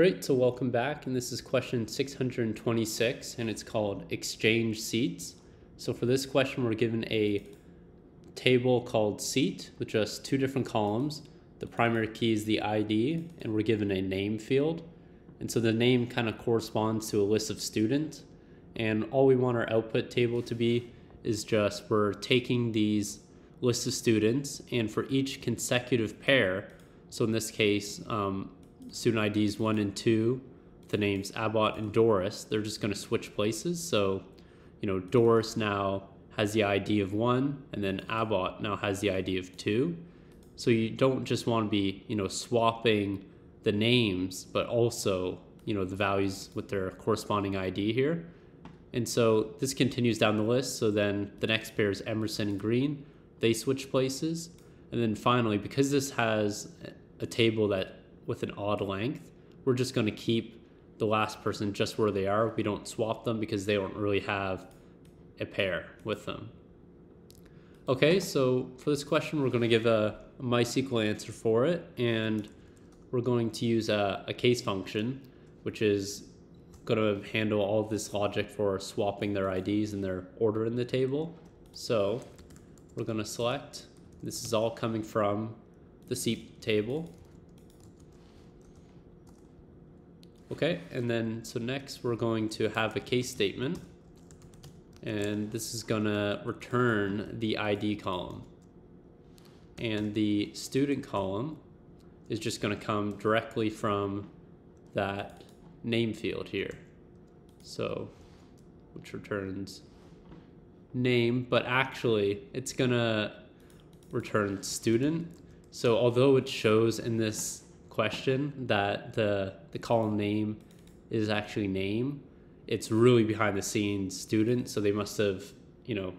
Great, so welcome back, and this is question 626, and it's called Exchange Seats. So for this question, we're given a table called Seat with just two different columns. The primary key is the ID, and we're given a name field. And so the name kind of corresponds to a list of students, and all we want our output table to be is just we're taking these lists of students, and for each consecutive pair, so in this case, um, student IDs one and two, the names Abbott and Doris, they're just going to switch places. So, you know, Doris now has the ID of one, and then Abbott now has the ID of two. So you don't just want to be, you know, swapping the names, but also, you know, the values with their corresponding ID here. And so this continues down the list. So then the next pair is Emerson and Green. They switch places. And then finally, because this has a table that with an odd length, we're just going to keep the last person just where they are. We don't swap them because they don't really have a pair with them. Okay, so for this question, we're going to give a, MySQL answer for it, and we're going to use a, a case function, which is going to handle all this logic for swapping their IDs and their order in the table. So we're going to select, this is all coming from the seat table. Okay, and then so next we're going to have a case statement and this is gonna return the ID column. And the student column is just gonna come directly from that name field here. So, which returns name, but actually it's gonna return student. So although it shows in this question that the the column name is actually name. It's really behind the scenes student, so they must have you know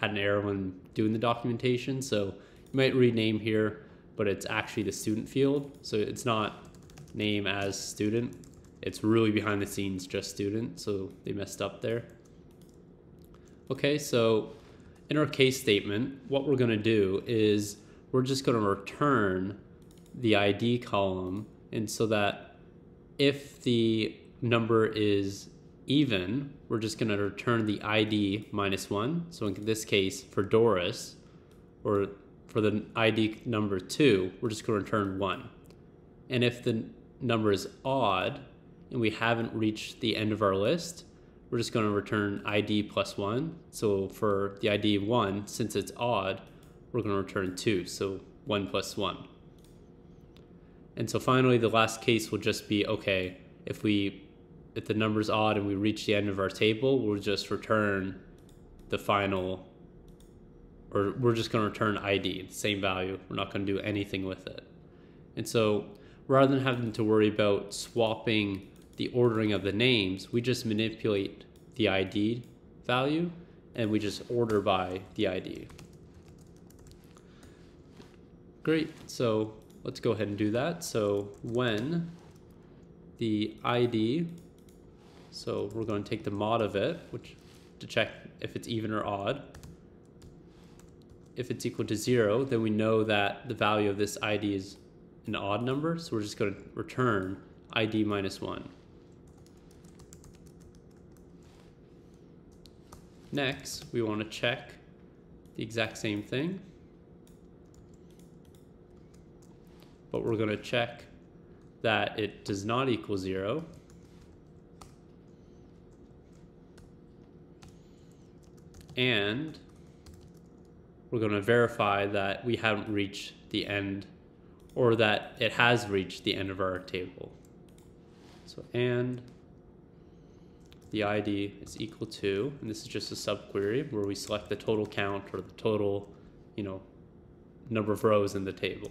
had an error when doing the documentation. So you might read name here, but it's actually the student field. So it's not name as student. It's really behind the scenes just student. So they messed up there. Okay, so in our case statement, what we're going to do is we're just going to return the ID column and so that if the number is even, we're just going to return the ID minus 1. So in this case, for Doris, or for the ID number 2, we're just going to return 1. And if the number is odd and we haven't reached the end of our list, we're just going to return ID plus 1. So for the ID 1, since it's odd, we're going to return 2. So 1 plus 1. And so finally, the last case will just be, okay, if we, if the number's odd and we reach the end of our table, we'll just return the final, or we're just going to return ID, the same value. We're not going to do anything with it. And so rather than having to worry about swapping the ordering of the names, we just manipulate the ID value and we just order by the ID. Great, so let's go ahead and do that. So when the ID, so we're going to take the mod of it, which to check if it's even or odd. If it's equal to zero, then we know that the value of this ID is an odd number, so we're just going to return ID minus one. Next, we want to check the exact same thing. But we're going to check that it does not equal zero. And we're going to verify that we haven't reached the end or that it has reached the end of our table. So and the ID is equal to, and this is just a subquery where we select the total count or the total, you know, number of rows in the table.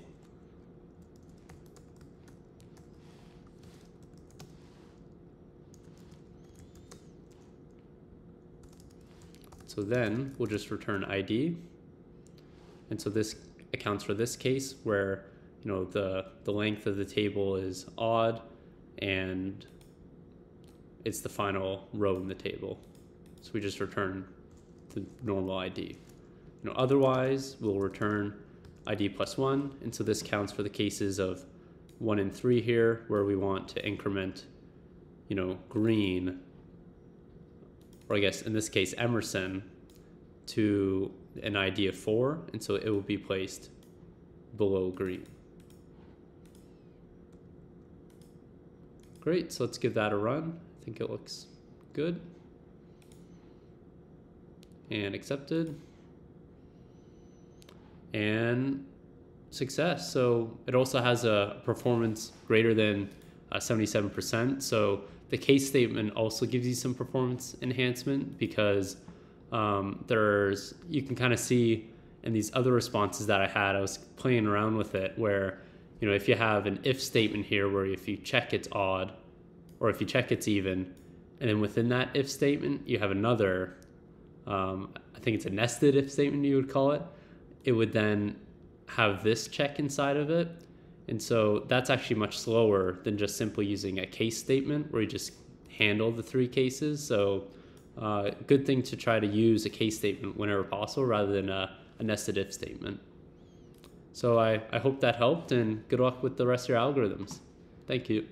So then we'll just return ID. And so this accounts for this case where you know the, the length of the table is odd and it's the final row in the table. So we just return the normal ID. You know, otherwise, we'll return ID plus one, and so this counts for the cases of one and three here where we want to increment, you know, green, or I guess in this case, Emerson to an ID of four. And so it will be placed below green. Great, so let's give that a run. I think it looks good. And accepted. And success. So it also has a performance greater than uh, 77%. So the case statement also gives you some performance enhancement because um, there's, you can kind of see in these other responses that I had, I was playing around with it where, you know, if you have an if statement here where if you check it's odd or if you check it's even, and then within that if statement, you have another, um, I think it's a nested if statement you would call it, it would then have this check inside of it. And so that's actually much slower than just simply using a case statement where you just handle the three cases. So uh, good thing to try to use a case statement whenever possible rather than a, a nested if statement. So I, I hope that helped and good luck with the rest of your algorithms. Thank you.